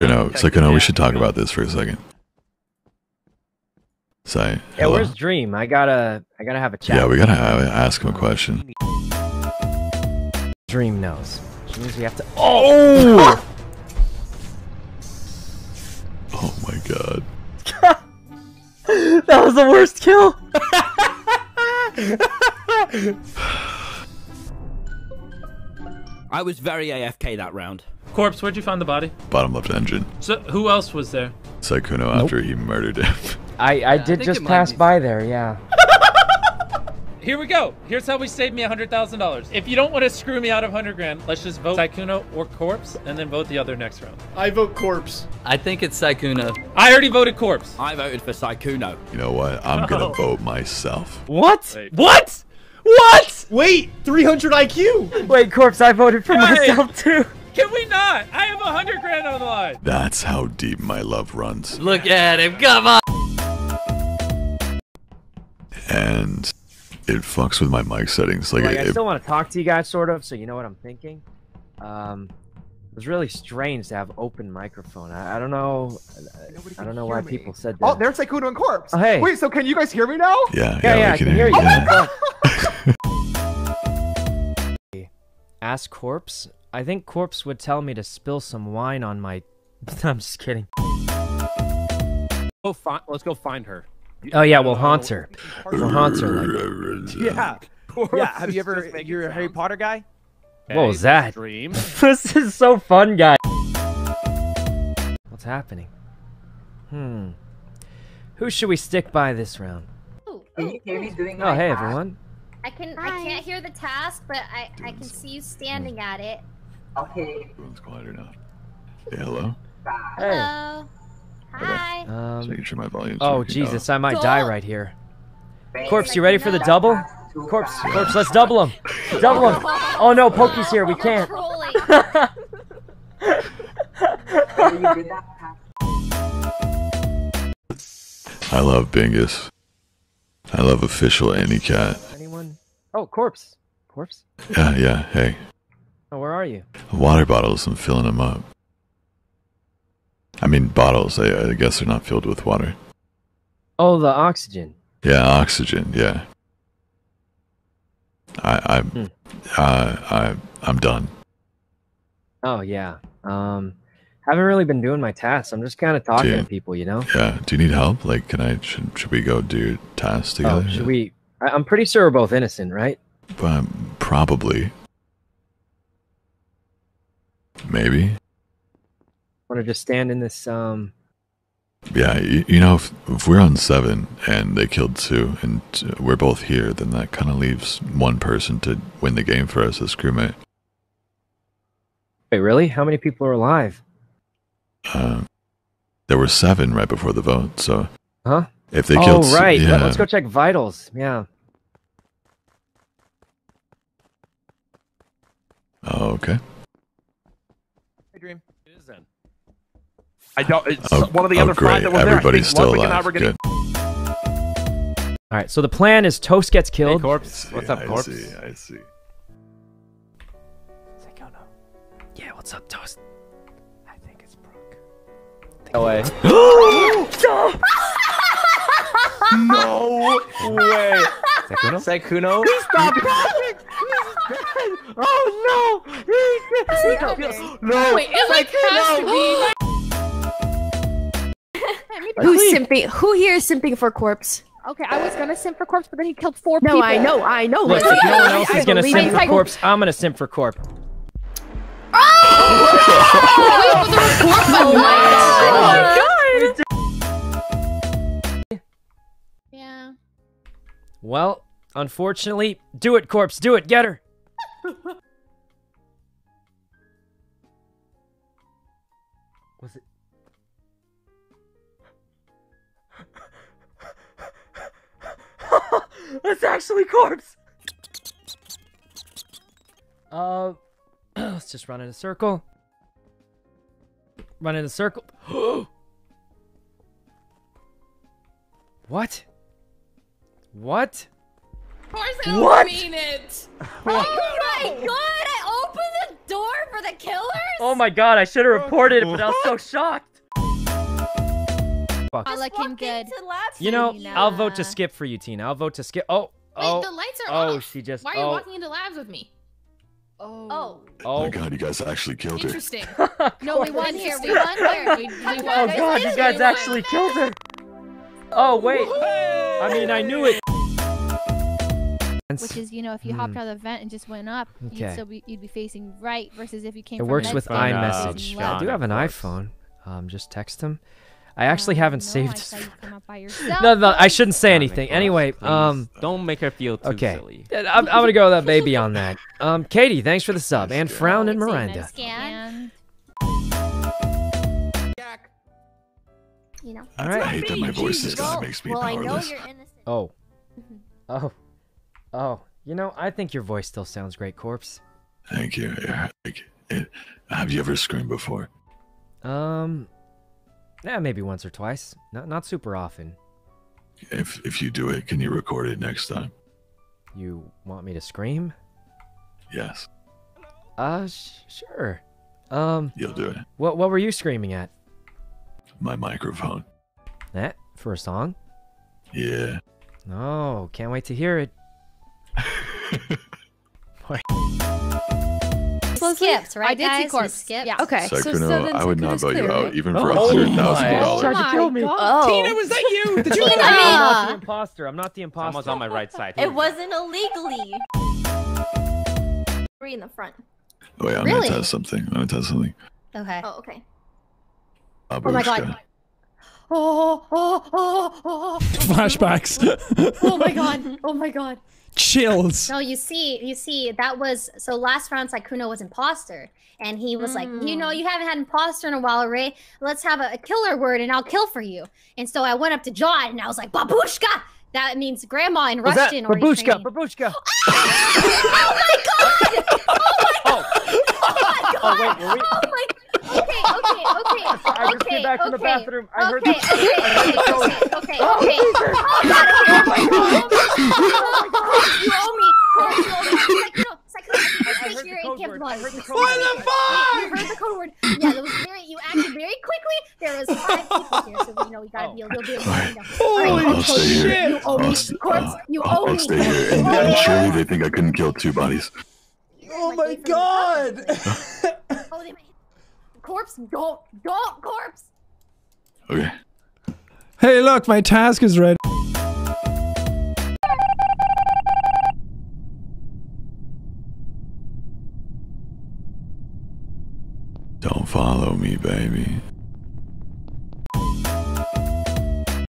You know, it's like, you know, we should talk about this for a second. Say, Yeah, hello. where's Dream? I gotta, I gotta have a chat. Yeah, we gotta have, ask him a question. Dream knows. Which means we have to. Oh! Oh, oh my god. that was the worst kill. I was very AFK that round. Corpse, where'd you find the body? Bottom left engine. So who else was there? Sykkuno after he murdered him. I, I did think just pass be- by there. Yeah. Here we go. Here's how we saved me $100,000. If you don't want to screw me out of 100 grand, let's just vote Sykkuno or Corpse and then vote the other next round. I vote corpse. I think it's Sykkuno. I already voted Corpse. I voted for Sykkuno. You know what? I'm gonna Oh. vote myself. What? Wait. What? What? Wait, 300 IQ. Wait, corpse. I voted for Guys. myself too. Can we not? I have a 100 grand on the line. That's how deep my love runs. Look at him, come on! And it fucks with my mic settings. Like, Like, it, I it- still want to talk to you guys, sort of. So you know what I'm thinking. Um, it was really strange to have open microphone. I, I don't know. I don't know why people said that. Oh, there's Sykkuno and Corpse. Oh, hey. Wait, so can you guys hear me now? yeah, yeah, yeah, we I can hear you. Yeah. Ask Corpse. I think Corpse would tell me to spill some wine on my. I'm just kidding. Go find, let's go find her. Oh yeah, we'll haunt her. We'll haunt her. Like, Yeah. Yeah. Have you ever? You're a Harry Potter guy. what was that? Dream. this is so fun, guys. What's happening? Hmm. Who should we stick by this round? Ooh, Can ooh, you hear me ooh. doing Oh, hey task? everyone. I can I can't hear the task, but I I can see you standing at it. Okay, Everyone's quieter now. Hey, hello. bye. Hey. Hello. Hi. Just Um. making sure my volume's Oh working Jesus, I might die right here. Corpse, you ready for the double? Corpse, bad. corpse, let's double him. Double him. Oh no, Pokey's here. We can't. Trolling. Oh, you did that task. out. I love Bingus. I love official Anycat. Anyone? Oh, corpse. Corpse. Yeah, yeah. Hey, Oh, where are you? water bottles. I'm filling them up. I mean bottles. I, I guess they're not filled with water. Oh, the oxygen. Yeah, oxygen. Yeah. I, I'm, Hmm. uh, I, I'm done. Oh yeah. Um, haven't really been doing my tasks. I'm just kind of talking to people, you know. Yeah. Do you need help? Like, can I? Should, should we go do tasks together? Oh, should we? I, I'm pretty sure we're both innocent, right? Um, probably. Maybe. Want to just stand in this? Um. Yeah. You, you know, if, if we're on seven and they killed two, and uh, we're both here, then that kind of leaves one person to win the game for us as crewmate. Wait, really? How many people are alive? Um, there were seven right before the vote, so Huh? if they oh, killed, s- right. yeah. Let, us go check vitals. Yeah. Oh, okay. Hey, Dream. It is then. I don't. It's Oh, one of the oh, other great. five that was there. I Everybody's think still Ludwig and I alive. were getting- Good. All right. So the plan is Toast gets Hey, killed. Corpse. What's up, I Corpse? see. I see. yeah. What's up, Toast? I think it's Brooke. No way. No way. Sykkuno? Stop talking. Oh no. No. Wait, it like has to be. Who's simping? Who here is simping for corpse? Okay, I was gonna simp for corpse, but then he killed four No, people. I know, I know. Look, if no one else is gonna simp for corpse, I'm gonna simp for corp. Oh oh my god! Yeah. Well, unfortunately, do it, corpse. Do it. Get her. That's actually corpse. Uh, let's just run in a circle. Run in a circle. what? What? Of course I don't What? mean it. Oh my god! I opened the door for the killers. Oh my god, I should have reported it, but I was so shocked. Fuck. I like him good. You know, Tina. I'll vote to skip for you, Tina. I'll vote to skip. Oh, oh, Wait, the lights are oh, off. she just. Why are you oh, walking into labs with me? Oh. Oh. Oh my god, you guys actually killed her. Interesting. No, we won here. We won here. We, we Oh god, you guys actually killed her. Oh wait. I mean, I knew it. Which is, you know, if you hopped Hmm. out of the vent and just went up, Okay. you'd still be you'd be facing right versus if you came It from works with state, Fun, you'd be iMessage. I do have an iPhone. Um, just text him. I actually haven't No, saved. I you come up by yourself. No, no, I shouldn't say anything. of. Anyway, Please, um, don't make her feel too okay. silly. Yeah, I'm, I'm gonna go with a baby on that. Um, Katie, thanks for the sub, and Frown and Miranda. Scan. You know. All I hate that my voice is kind makes me well, I know powerless. you're. Oh. Oh. Oh. You know, I think your voice still sounds great, Corpse. Thank you. Yeah, like, it- have you ever screamed before? Um. Yeah, maybe once or twice. Not not super often. If if you do it, can you record it next time? You want me to scream? Yes, Uh, sh- sure. Um, you'll do it. what what were you screaming at? My microphone. That for a song? Yeah. Oh, can't wait to hear it. Skipped, right, I did see guys? corpse. Skip. Yeah. Okay. so, so Sykkuno, then I would not vote you out, right? even for a Oh hundred thousand my. dollars. Tried to kill me. Oh. Tina, was that you? Did you Tina! I'm not the imposter. I'm not the imposter. Someone's on my right side. It wasn't illegally. Three in the front. Wait, I'm Really? gonna test something. I'm gonna test something. Okay. Oh, okay. Uh, Oh my Babushka. God. Oh, oh, oh, oh, Flashbacks. oh my god. Oh my god. Chills. No, you see, you see, that was so last round Sykkuno was imposter. And he was like, you know, hmm. you haven't had imposter in a while, Ray. Let's have a, a killer word and I'll kill for you. And so I went up to John and I was like, Babushka! That means grandma in Was that Russian or babushka? Babushka. Oh my god! Oh, oh my god! Oh wait, were we? Oh my Okay, okay, okay. I just okay, came back from the bathroom. I heard okay, the- okay, okay, okay, okay, okay. Oh god, okay, oh my god, oh my god, you owe me. Oh, you owe me. Psycho, psycho, I I think heard here the in code Camp word. Blood. I heard the Wait, code What word. the fuck? You heard the code word. Yeah, that was very. You acted very quickly. There was five people here, so you know we gotta be a little You know. Holy I'll I'll stay you. here. You owe me. I'll, st- Corpse, uh, you I'll, owe I'll me. stay here, and, and surely they think I couldn't kill two bodies. Oh my god. Oh, they might. Corpse, don't, don't, corpse. Okay. Hey, look, my task is ready.